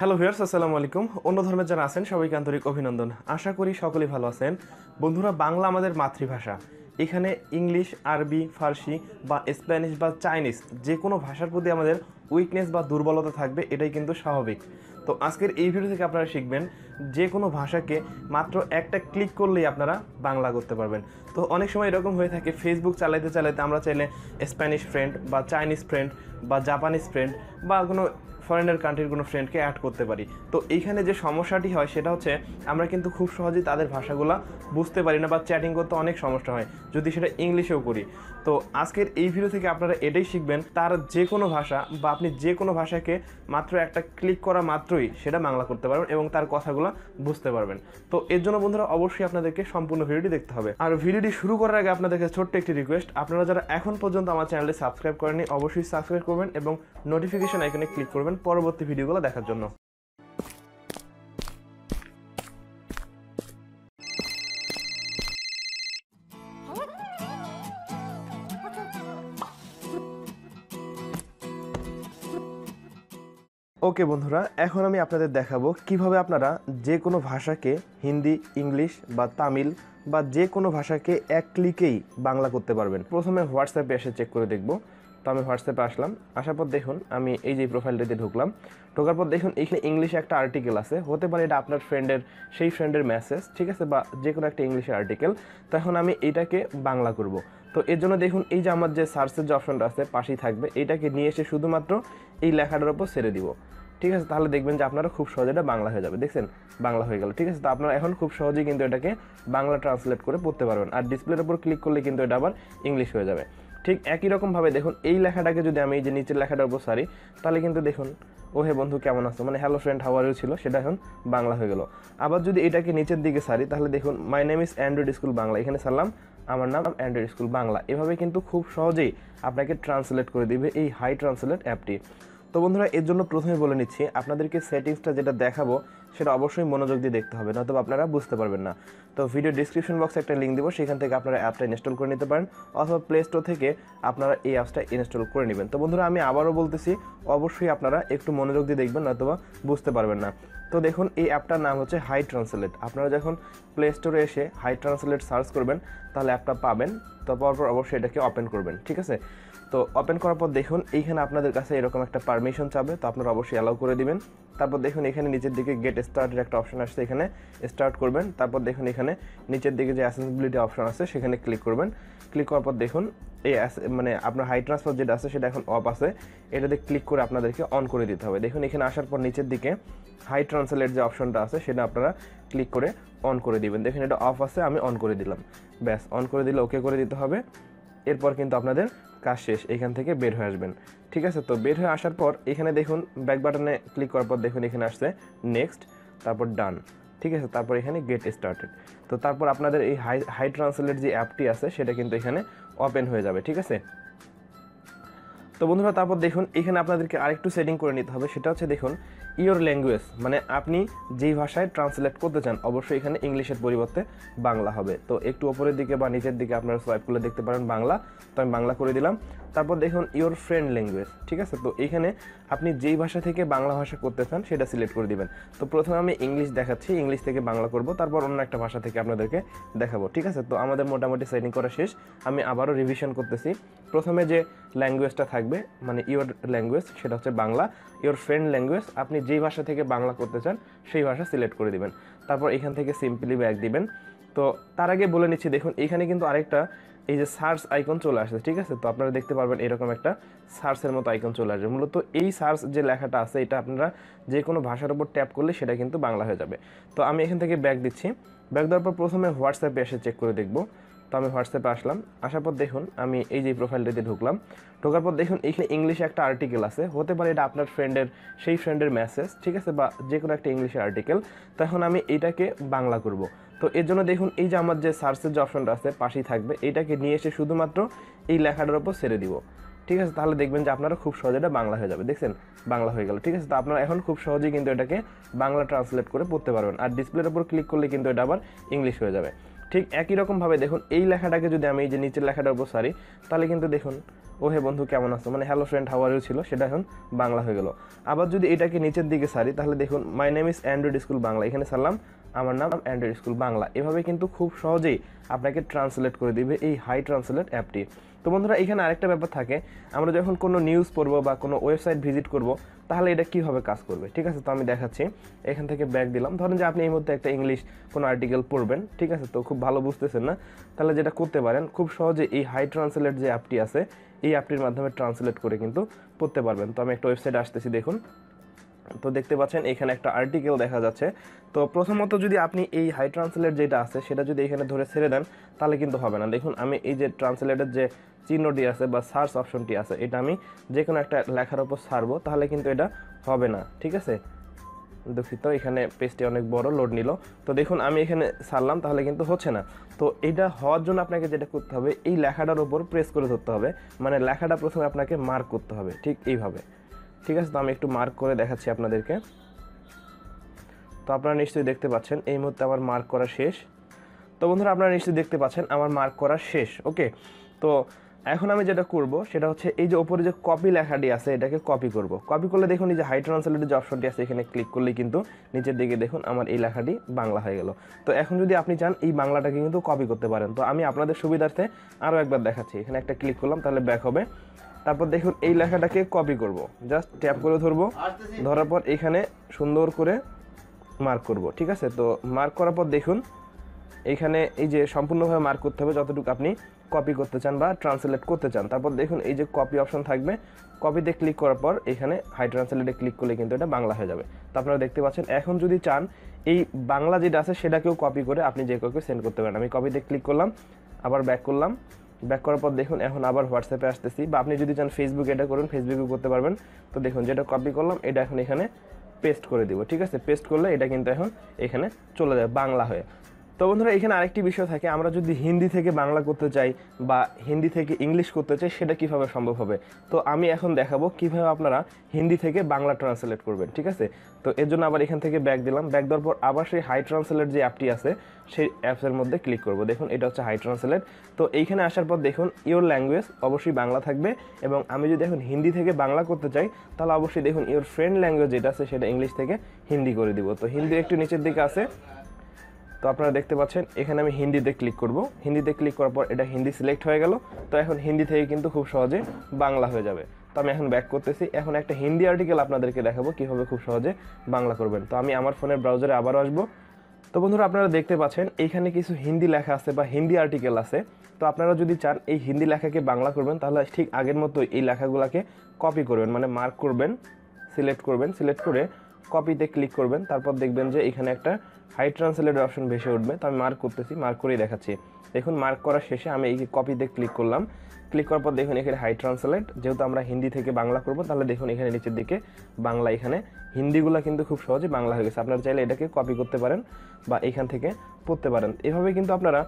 Hello viewers আসসালামু আলাইকুম। অন্য ধর্মের যারা আছেন, সবাইকে আন্তরিক অভিনন্দন। আশা করি সকলেই ভালো আছেন। বন্ধুরা, বাংলা আমাদের মাতৃভাষা। এখানে ইংলিশ, আরবি, ফার্সি বা স্প্যানিশ বা চাইনিজ যে কোনো ভাষার প্রতি আমাদের উইকনেস বা দুর্বলতা থাকবে, এটাই কিন্তু স্বাভাবিক। তো আজকের এই ভিডিও থেকে আপনারা শিখবেন যে কোনো ভাষাকে মাত্র একটা ক্লিক করলেই আপনারা বাংলা করতে পারবেন। তো অনেক সময় এরকম হয়ে থাকে ফেসবুক চালাইতে চালাইতে আমরা চাইলে স্প্যানিশ ফ্রেন্ড বা চাইনিজ ফ্রেন্ড বা জাপানিজ ফ্রেন্ড বা কোনো ফরেনার কান্ট্রির কোনো ফ্রেন্ডকে অ্যাড করতে পারি। তো এইখানে যে সমস্যাটি হয়, সেটা হচ্ছে আমরা কিন্তু খুব সহজেই তাদের ভাষাগুলো বুঝতে পারি না বা চ্যাটিং করতে অনেক সমস্যা হয়, যদি সেটা ইংলিশেও করি। তো আজকের এই ভিডিও থেকে আপনারা এটাই শিখবেন, তার যে কোনো ভাষা বা আপনি যে কোনো ভাষাকে মাত্র একটা ক্লিক করা মাত্রই সেটা বাংলা করতে পারবেন এবং তার কথাগুলো বুঝতে পারবেন। তো এর জন্য বন্ধুরা অবশ্যই আপনাদেরকে সম্পূর্ণ ভিডিওটি দেখতে হবে। আর ভিডিওটি শুরু করার আগে আপনাদেরকে ছোট্ট একটি রিকোয়েস্ট আপনারা যারা এখন পর্যন্ত আমার চ্যানেলটি সাবস্ক্রাইব করেননি, অবশ্যই সাবস্ক্রাইব করবেন এবং নোটিফিকেশন আইকনে ক্লিক করবেন পরবর্তী ভিডিওগুলো দেখার জন্য। ওকে বন্ধুরা, এখন আমি আপনাদের দেখাবো কীভাবে আপনারা যে কোনো ভাষাকে হিন্দি, ইংলিশ বা তামিল বা যে কোনো ভাষাকে এক ক্লিকেই বাংলা করতে পারবেন। প্রথমে হোয়াটসঅ্যাপে এসে চেক করে দেখব। তো আমি হোয়াটসঅ্যাপে আসলাম। আসার পর দেখুন, আমি এই যে প্রোফাইলটাতে ঢুকলাম, ঢোকার পর দেখুন, এখানে ইংলিশে একটা আর্টিকেল আছে। হতে পারে এটা আপনার ফ্রেন্ডের সেই ফ্রেন্ডের মেসেজ ঠিক আছে? বা যে কোনো একটা ইংলিশের আর্টিকেল তো এখন আমি এইটাকে বাংলা করব। তো এর জন্য দেখুন, এই যে আমার যে সার্চের যে অপশনটা আছে, পাশেই থাকবে। এটাকে নিয়ে এসে শুধুমাত্র এই লেখাটার ওপর ছেড়ে দিব। ঠিক আছে? তাহলে দেখবেন যে আপনারা খুব সহজে এটা বাংলা হয়ে যাবে। দেখছেন? বাংলা হয়ে গেল। ঠিক আছে? তো আপনারা এখন খুব সহজেই কিন্তু এটাকে বাংলা ট্রান্সলেট করে পড়তে পারবেন। আর ডিসপ্লের উপর ক্লিক করলে কিন্তু এটা আবার ইংলিশ হয়ে যাবে। ঠিক একই রকমভাবে দেখুন, এই লেখাটাকে যদি আমি এই যে নিচের লেখাটার উপর সারি তাহলে কিন্তু দেখুন ও হে বন্ধু কেমন আছো? মানে হ্যালো ফ্রেন্ড হাওয়ারও ছিল? সেটা এখন বাংলা হয়ে গেল। আবার যদি এটাকে নিচের দিকে সারি, তাহলে দেখুন my name is Android school Bangla এখানে সারলাম, আমার নাম অ্যান্ড্রয়েড স্কুল বাংলা এভাবে কিন্তু খুব সহজেই আপনাকে ট্রান্সলেট করে দিবে এই হাই ট্রান্সলেট অ্যাপটি তো বন্ধুরা, এর জন্য প্রথমে বলে নিচ্ছি, আপনাদেরকে সেটিংসটা যেটা দেখাবো, সেটা অবশ্যই মনোযোগ দিয়ে দেখতে হবে নয়তো আপনারা বুঝতে পারবেন না। তো ভিডিও ডিসক্রিপশন বক্সে একটা লিঙ্ক দিব, সেখান থেকে আপনারা অ্যাপটা ইনস্টল করে নিতে পারেন, অথবা প্লে স্টোর থেকে আপনারা এই অ্যাপসটা ইনস্টল করে নেবেন। তো বন্ধুরা, আমি আবারও বলতেছি, অবশ্যই আপনারা একটু মনোযোগ দিয়ে দেখবেন, নয়তোবা বুঝতে পারবেন না। তো দেখুন, এই অ্যাপটার নাম হচ্ছে হাই ট্রান্সলেট আপনারা যখন প্লে স্টোরে এসে হাই ট্রান্সলেট সার্চ করবেন, তাহলে অ্যাপটা পাবেন, তো পরপর অবশ্যই এটাকে ওপেন করবেন, ঠিক আছে? তো ওপেন করার পর দেখুন, এইখানে আপনাদের কাছে এরকম একটা পারমিশন চাবে, তো আপনারা অবশ্যই অ্যালাউ করে দিবেন। তারপর দেখুন, এখানে নিচের দিকে গেট স্টার্টের একটা অপশন আসছে, এখানে স্টার্ট করবেন। তারপর দেখুন, এখানে নিচের দিকে যে অ্যাসেসিবিলিটি অপশন আছে, সেখানে ক্লিক করবেন। ক্লিক করার পর দেখুন, এই মানে আপনার হাই ট্রান্সফার যেটা আছে, সেটা এখন অফ আছে। এটাতে ক্লিক করে আপনাদেরকে অন করে দিতে হবে। দেখুন, এখানে আসার পর নিচের দিকে হাই ট্রান্সলেট যে অপশনটা আছে, সেটা আপনারা ক্লিক করে অন করে দিবেন। দেখুন, এটা অফ আছে, আমি অন করে দিলাম। ব্যাস অন করে দিলে ওকে করে দিতে হবে। এরপর কিন্তু আপনাদের কাজ শেষ, এখান থেকে বের হয়ে আসবেন। ঠিক আছে? তো বের হয়ে আসার পর এখানে দেখুন ব্যাক বাটনে ক্লিক করার পর দেখুন এখানে আসছে নেক্সট তারপর ডান ঠিক আছে? তারপর এখানে গেট স্টার্টেড তো তারপর আপনাদের এই হাই হাই ট্রান্সলেট যে অ্যাপটি আছে, সেটা কিন্তু এখানে ওপেন হয়ে যাবে। ঠিক আছে? তো বন্ধুরা, তারপর দেখুন, এখানে আপনাদেরকে আরেকটু সেটিং করে নিতে হবে। সেটা হচ্ছে, দেখুন ইওর ল্যাঙ্গুয়েজ মানে আপনি যেই ভাষায় ট্রান্সলেট করতে চান, অবশ্যই এখানে ইংলিশের পরিবর্তে বাংলা হবে। তো একটু ওপরের দিকে বা নিচের দিকে আপনারা সোয়াইপ করলে দেখতে পারেন বাংলা। তো আমি বাংলা করে দিলাম। তারপর দেখুন ইওর ফ্রেন্ড ল্যাঙ্গুয়েজ ঠিক আছে? তো এখানে আপনি যেই ভাষা থেকে বাংলা ভাষা করতে চান, সেটা সিলেক্ট করে দিবেন। তো প্রথমে আমি ইংলিশ দেখাচ্ছি ইংলিশ থেকে বাংলা করব। তারপর অন্য একটা ভাষা থেকে আপনাদেরকে দেখাবো, ঠিক আছে? তো আমাদের মোটামুটি সেটিং করা শেষ। আমি আবারও রিভিশন করতেছি। প্রথমে যে ল্যাঙ্গুয়েজটা থাকবে মানে ইওর ল্যাঙ্গুয়েজ সেটা হচ্ছে বাংলা। ইওর ফ্রেন্ড ল্যাঙ্গুয়েজ আপনি যেই ভাষা থেকে বাংলা করতে চান, সেই ভাষা সিলেক্ট করে দিবেন। তারপর এখান থেকে সিম্পলি ব্যাক দিবেন। তো তার আগে বলে নিচ্ছি, দেখুন, এখানে কিন্তু আরেকটা এই যে সার্চ আইকন চলে আসছে, ঠিক আছে? তো আপনারা দেখতে পারবেন এরকম একটা সার্চের মতো আইকন চলে আসবে। মূলত এই সার্চ যে লেখাটা আছে, এটা আপনারা যে কোনো ভাষার উপর ট্যাপ করলে সেটা কিন্তু বাংলা হয়ে যাবে। তো আমি এখান থেকে ব্যাক দিচ্ছি। ব্যাক দেওয়ার পর প্রথমে হোয়াটসঅ্যাপে এসে চেক করে দেখব। তো আমি হোয়াটসঅ্যাপে আসলাম। আসার পর দেখুন, আমি এই যে প্রোফাইলটাতে ঢুকলাম, ঢোকার পর দেখুন, এখানে ইংলিশে একটা আর্টিকেল আছে। হতে পারে এটা আপনার ফ্রেন্ডের সেই ফ্রেন্ডের মেসেজ ঠিক আছে? বা যে কোনো একটা ইংলিশের আর্টিকেল তো এখন আমি এইটাকে বাংলা করব। তো এর জন্য দেখুন, এই যে আমার যে সার্চের যে অপশনটা আছে, পাশেই থাকবে। এইটাকে নিয়ে এসে শুধুমাত্র এই লেখাটার ওপর ছেড়ে দিব। ঠিক আছে? তাহলে দেখবেন যে আপনারা খুব সহজে এটা বাংলা হয়ে যাবে। দেখছেন? বাংলা হয়ে গেল। ঠিক আছে? তো আপনারা এখন খুব সহজেই কিন্তু এটাকে বাংলা ট্রান্সলেট করে পড়তে পারবেন। আর ডিসপ্লের ওপর ক্লিক করলে কিন্তু এটা আবার ইংলিশ হয়ে যাবে। ঠিক একই রকমভাবে দেখুন, এই লেখাটাকে যদি আমি এই যে নিচের লেখাটার উপর সারি, তাহলে কিন্তু দেখুন ও হে বন্ধু কেমন আছো? মানে হ্যালো ফ্রেন্ড হাওয়ারও ছিল? সেটা এখন বাংলা হয়ে গেল। আবার যদি এটাকে নিচের দিকে সারি, তাহলে দেখুন my name is Android school Bangla এখানে সারলাম, আমার নাম অ্যান্ড্রয়েড স্কুল বাংলা এভাবে কিন্তু খুব সহজেই আপনাকে ট্রান্সলেট করে দিবে এই হাই ট্রান্সলেট অ্যাপটি তো বন্ধুরা, এখানে আরেকটা ব্যাপার থাকে। আমরা যখন কোনো নিউজ পড়ব বা কোনো ওয়েবসাইট ভিজিট করব, তাহলে এটা কীভাবে কাজ করবে? ঠিক আছে, তো আমি দেখাচ্ছি। এখান থেকে ব্যাক দিলাম। ধরেন যে আপনি এই মধ্যে একটা ইংলিশ কোনো আর্টিকেল পড়বেন, ঠিক আছে? তো খুব ভালো বুঝতেছেন না? তাহলে যেটা করতে পারেন, খুব সহজে এই হাই ট্রান্সলেট যে অ্যাপটি আছে, এই অ্যাপটির মাধ্যমে ট্রান্সলেট করে কিন্তু পড়তে পারবেন। তো আমি একটা ওয়েবসাইট আসতেছি, দেখুন। তো দেখতে পাচ্ছেন, এখানে একটা আর্টিকেল দেখা যাচ্ছে। তো প্রথমত যদি আপনি এই হাই ট্রান্সলেট যেটা আছে, সেটা যদি এখানে ধরে ছেড়ে দেন, তাহলে কিন্তু হবে না। দেখুন, আমি এই যে ট্রান্সলেটের যে চিহ্নটি আছে বা সার্চ অপশনটি আছে, এটা আমি যে কোনো একটা লেখার ওপর সারবো তাহলে কিন্তু এটা হবে না। ঠিক আছে? দুঃখিত, এখানে পেজটি অনেক বড় লোড নিল। তো দেখুন, আমি এখানে সারলাম তাহলে কিন্তু হচ্ছে না। তো এটা হওয়ার জন্য আপনাকে যেটা করতে হবে, এই লেখাটার উপর প্রেস করে ধরতে হবে। মানে লেখাটা প্রথমে আপনাকে মার্ক করতে হবে, ঠিক এইভাবে। ঠিক আছে, তো আমি একটু মার্ক করে দেখাচ্ছি আপনাদেরকে। তো আপনারা নিশ্চয়ই দেখতে পাচ্ছেন, এই মুহূর্তে আমার মার্ক করা শেষ। তো বন্ধুরা, আপনারা নিশ্চয়ই দেখতে পাচ্ছেন, আমার মার্ক করা শেষ ওকে তো এখন আমি যেটা করব, সেটা হচ্ছে এই যে ওপরে যে কপি লেখাটি আছে, এটাকে কপি করব। কপি করলে দেখুন এই যে হাই যে অপশনটি আছে, এখানে ক্লিক করলে কিন্তু নিচের দিকে দেখুন আমার এই লেখাটি বাংলা হয়ে গেল। তো এখন যদি আপনি চান, এই বাংলাটাকে কিন্তু কপি করতে পারেন। তো আমি আপনাদের সুবিধার্থে আরও একবার দেখাচ্ছি। এখানে একটা ক্লিক করলাম, তাহলে ব্যাক হবে। তারপর দেখুন এই লেখাটাকে কপি করব। জাস্ট ট্যাপ করে ধরবো। ধরার পর এখানে সুন্দর করে মার্ক করব ঠিক আছে? তো মার্ক করার পর দেখুন এখানে এই যে সম্পূর্ণভাবে মার্ক করতে হবে যতটুকু আপনি কপি করতে চান বা ট্রান্সলেট করতে চান। তারপর দেখুন এই যে কপি অপশন থাকবে কপিতে ক্লিক করার পর এখানে হাই ট্রান্সলেটে ক্লিক করলে কিন্তু এটা বাংলা হয়ে যাবে। তো আপনারা দেখতে পাচ্ছেন এখন যদি চান এই বাংলা যেটা আছে সেটাকেও কপি করে আপনি যে কাউকে সেন্ড করতে পারেন। আমি কপিতে ক্লিক করলাম আবার ব্যাক করলাম। ব্যাক করার পর দেখুন, এখন আবার হোয়াটসঅ্যাপে আসতেছি। বা আপনি যদি চান ফেসবুকে এটা করুন ফেসবুকেও করতে পারবেন। তো দেখুন, যেটা কপি করলাম, এটা এখন এখানে পেস্ট করে দিব, ঠিক আছে? পেস্ট করলে এটা কিন্তু এখন এখানে চলে যাবে বাংলা হয়ে। তো বন্ধুরা, এখানে আরেকটি বিষয় থাকে। আমরা যদি হিন্দি থেকে বাংলা করতে চাই বা হিন্দি থেকে ইংলিশ করতে চাই, সেটা কীভাবে সম্ভব হবে? তো আমি এখন দেখাবো কীভাবে আপনারা হিন্দি থেকে বাংলা ট্রান্সলেট করবেন, ঠিক আছে? তো এর জন্য আবার এখান থেকে ব্যাক দিলাম। ব্যাক দেওয়ার পর আবার সেই হাই ট্রান্সলেট যে অ্যাপটি আছে, সেই অ্যাপসের মধ্যে ক্লিক করব। দেখুন, এটা হচ্ছে হাই ট্রান্সলেট তো এইখানে আসার পর দেখুন ইওর ল্যাঙ্গুয়েজ অবশ্যই বাংলা থাকবে এবং আমি যদি এখন হিন্দি থেকে বাংলা করতে চাই, তাহলে অবশ্যই দেখুন ইওর ফ্রেন্ড ল্যাঙ্গুয়েজ যেটা আছে, সেটা ইংলিশ থেকে হিন্দি করে দিব। তো হিন্দি একটু নিচের দিকে আছে। তো আপনারা দেখতে পাচ্ছেন, এখানে আমি হিন্দিতে ক্লিক করব। হিন্দিতে ক্লিক করার পর এটা হিন্দি সিলেক্ট হয়ে গেল। তো এখন হিন্দি থেকে কিন্তু খুব সহজে বাংলা হয়ে যাবে। তো আমি এখন ব্যাক করতেছি। এখন একটা হিন্দি আর্টিকেল আপনাদেরকে দেখাবো কীভাবে খুব সহজে বাংলা করবেন। তো আমি আমার ফোনের ব্রাউজারে আবারও আসব। তো বন্ধুরা, আপনারা দেখতে পাচ্ছেন এইখানে কিছু হিন্দি লেখা আছে বা হিন্দি আর্টিকেল আছে। তো আপনারা যদি চান এই হিন্দি লেখাকে বাংলা করবেন, তাহলে ঠিক আগের মতো এই লেখাগুলোকে কপি করবেন। মানে মার্ক করবেন সিলেক্ট করবেন সিলেক্ট করে কপিতে ক্লিক করবেন। তারপর দেখবেন যে এখানে একটা হাই ট্রান্সলেটের অপশন ভেসে উঠবে, তো আমি মার্ক করতেছি মার্ক করেই দেখাচ্ছি। দেখুন মার্ক করার শেষে আমি এই কপিতে ক্লিক করলাম। ক্লিক করার পর দেখুন এখানে হাই ট্রান্সলেট যেহেতু আমরা হিন্দি থেকে বাংলা করব, তাহলে দেখুন এখানে নিচের দিকে বাংলা এখানে। হিন্দিগুলো কিন্তু খুব সহজে বাংলা হয়ে গেছে। আপনারা চাইলে এটাকে কপি করতে পারেন বা এখান থেকে পড়তে পারেন। এভাবে কিন্তু আপনারা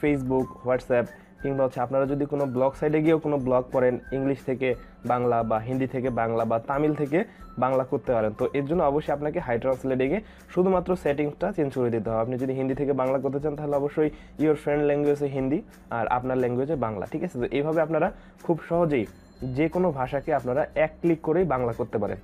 ফেসবুক হোয়াটসঅ্যাপ কিংবা হচ্ছে আপনারা যদি কোনো ব্লগ সাইডে গিয়েও কোনো ব্লগ পড়েন ইংলিশ থেকে বাংলা বা হিন্দি থেকে বাংলা বা তামিল থেকে বাংলা করতে পারেন, তো এর জন্য অবশ্যই আপনাকে হাই ট্রান্সলেটে গিয়ে শুধুমাত্র সেটিংসটা চেঞ্জ করে দিতে হবে। আপনি যদি হিন্দি থেকে বাংলা করতে চান, তাহলে অবশ্যই ইওর ফ্রেন্ড ল্যাঙ্গুয়েজে হিন্দি আর আপনার ল্যাঙ্গুয়েজে বাংলা, ঠিক আছে? তো এইভাবে আপনারা খুব সহজেই যে কোনো ভাষাকে আপনারা এক ক্লিক করেই বাংলা করতে পারেন।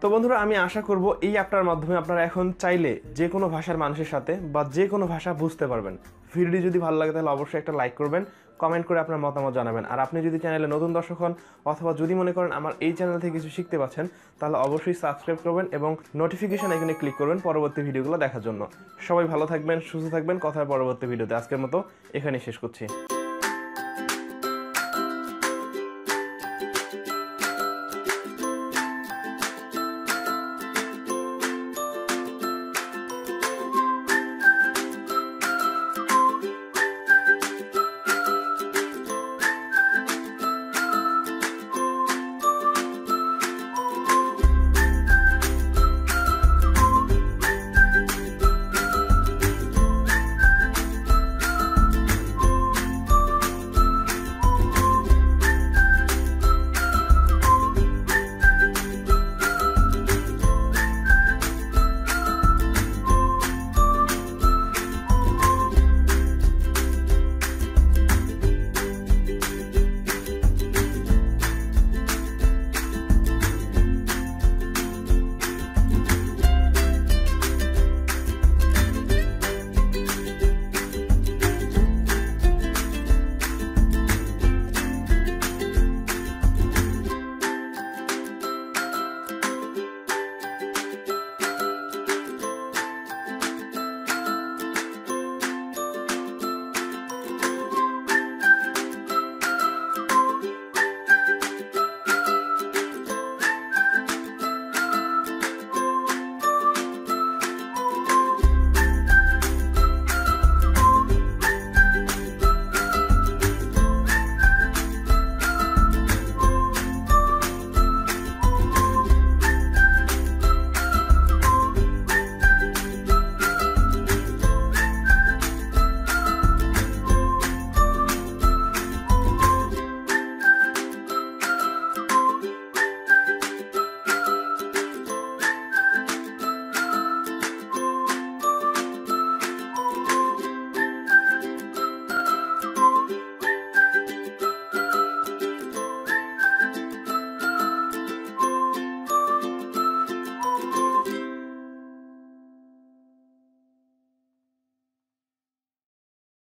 তো বন্ধুরা, আমি আশা করব এই অ্যাপটার মাধ্যমে আপনারা এখন চাইলে যে কোনো ভাষার মানুষের সাথে বা যে কোনো ভাষা বুঝতে পারবেন। ভিডিওটি যদি ভালো লাগে তাহলে অবশ্যই একটা লাইক করবেন কমেন্ট করে আপনার মতামত জানাবেন। আর আপনি যদি চ্যানেলে নতুন দর্শক হন অথবা যদি মনে করেন আমার এই চ্যানেল থেকে কিছু শিখতে পাচ্ছেন তাহলে অবশ্যই সাবস্ক্রাইব করবেন এবং নোটিফিকেশন এখানে ক্লিক করবেন পরবর্তী ভিডিওগুলো দেখার জন্য। সবাই ভালো থাকবেন, সুস্থ থাকবেন। কথায় পরবর্তী ভিডিওতে। আজকের মতো এখানেই শেষ করছি।